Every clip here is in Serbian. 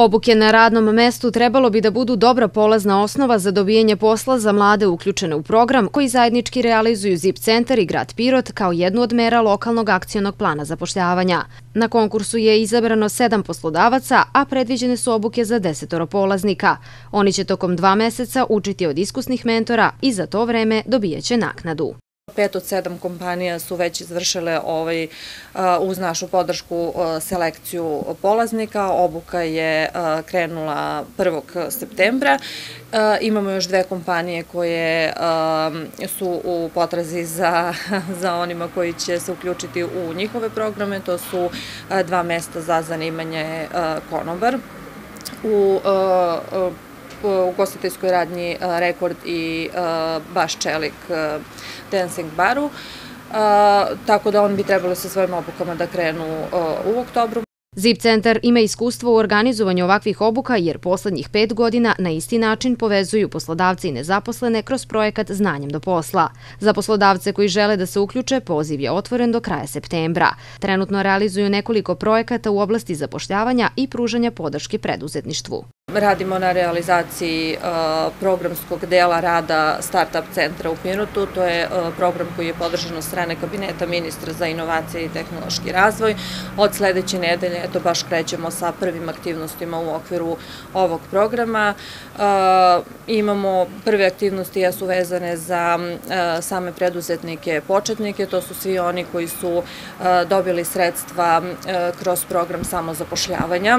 Obuke na radnom mestu trebalo bi da budu dobra polazna osnova za dobijanje posla za mlade uključene u program koji zajednički realizuju ZIP centar i grad Pirot kao jednu od mera lokalnog akcionog plana zapošljavanja. Na konkursu je izabrano sedam poslodavaca, a predviđene su obuke za desetoro polaznika. Oni će tokom dva meseca učiti od iskusnih mentora i za to vreme dobijaće naknadu. Pet od sedam kompanija su već izvršile ovaj, uz našu podršku selekciju polaznika. Obuka je krenula 1. septembra. Imamo još dve kompanije koje su u potrazi za, za onima koji će se uključiti u njihove programe. To su dva mesta za zanimanje konobar. U u gostiteljskoj radnji Rekord i Baš Čelik Dancing baru, tako da on bi trebalo sa svojim obukama da krenu u oktobru. ZIP centar ima iskustvo u organizovanju ovakvih obuka jer poslednjih pet godina na isti način povezuju poslodavce i nezaposlene kroz projekat Znanjem do posla. Za poslodavce koji žele da se uključe, poziv je otvoren do kraja septembra. Trenutno realizuju nekoliko projekata u oblasti zapošljavanja i pružanja podrške preduzetništvu. Radimo na realizaciji uh, programskog dela rada Startup centra u Pinutu. To je uh, program koji je podržan od strane kabineta ministra za inovacije i tehnološki razvoj. Od sledeće nedelje, eto baš krećemo sa prvim aktivnostima u okviru ovog programa. Uh, imamo prve aktivnosti, ja su vezane za same preduzetnike početnike. To su svi oni koji su dobili sredstva kroz program samozapošljavanja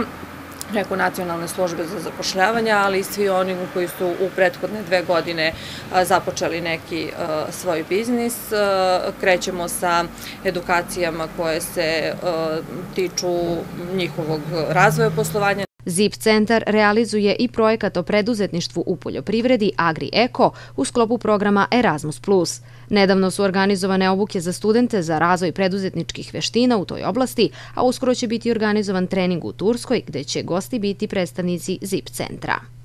preko nacionalne službe za zapošljavanje, ali i svi oni koji su u prethodne dve godine započeli neki svoj biznis. Krećemo sa edukacijama koje se tiču njihovog razvoja poslovanja. ZIP centar realizuje i projekat o preduzetništvu u poljoprivredi Agri Eko u sklopu programa Erasmus+. Nedavno su organizovane obuke za studente za razvoj preduzetničkih veština u toj oblasti, a uskoro će biti organizovan trening u Turskoj gde će gosti biti predstavnici ZIP centra.